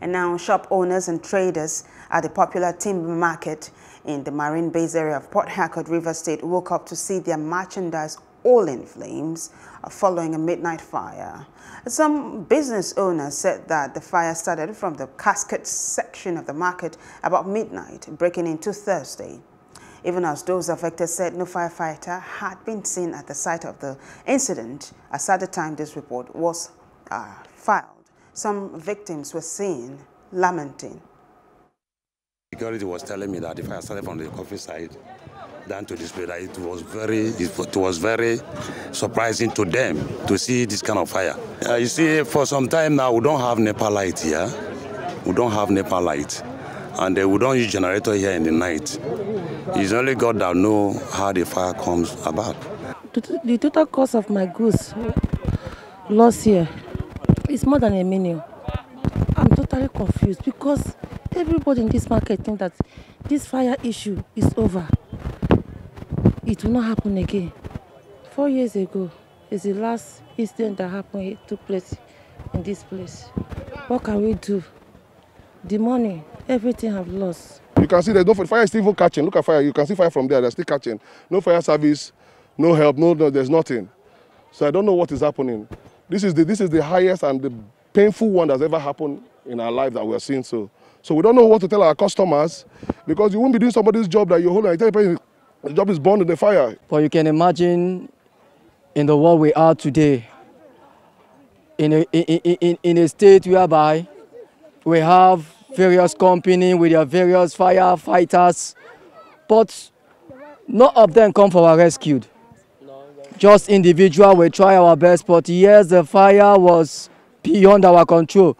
And now shop owners and traders at the popular timber market in the Marine Base area of Port Harcourt, Rivers State woke up to see their merchandise all in flames following a midnight fire. Some business owners said that the fire started from the casket section of the market about midnight, breaking into Thursday. Even as those affected said no firefighter had been seen at the site of the incident, as at the time this report was uh, filed. Some victims were seen lamenting. Security was telling me that if I started from the coffee side down to this place. It was very, it was very surprising to them to see this kind of fire. Uh, you see, for some time now, we don't have NEPA light here. We don't have NEPA light, and uh, we don't use generator here in the night. It's only God that know how the fire comes about. The total cost of my goods lost here is more than a million. I'm totally confused because everybody in this market think that this fire issue is over. It will not happen again. Four years ago is the last incident that happened it took place in this place. What can we do? The money, everything have lost. You can see there's no fire is still catching. Look at fire. You can see fire from there. They're still catching. No fire service, no help, no, no there's nothing. So I don't know what is happening. This is the this is the highest and the painful one that's ever happened in our life that we're seeing. So so we don't know what to tell our customers because you won't be doing somebody's job that you're holding. I tell you, the job is burned in the fire. But you can imagine in the world we are today, in a, in, in, in a state whereby we have various companies with their various firefighters, but none of them come for our rescue. Just individual, we try our best, but yes, the fire was beyond our control.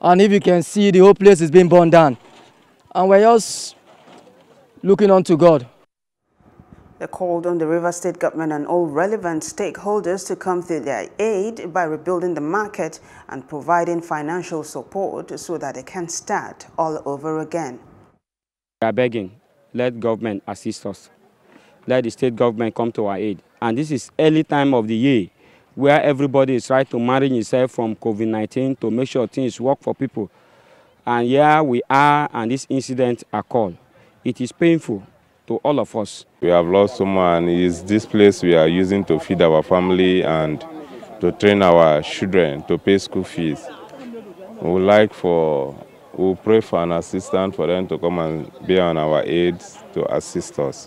And if you can see, the whole place is being burned down. And we're just looking on to God. They called on the Rivers State government and all relevant stakeholders to come to their aid by rebuilding the market and providing financial support so that they can start all over again. We are begging, let government assist us. Let the state government come to our aid. And this is early time of the year where everybody is trying to manage itself from COVID-19 to make sure things work for people. And here we are and this incident occurred. It is painful to all of us. We have lost someone. It's this place we are using to feed our family and to train our children to pay school fees. We would like for, we we'll pray for an assistant for them to come and be on our aid to assist us.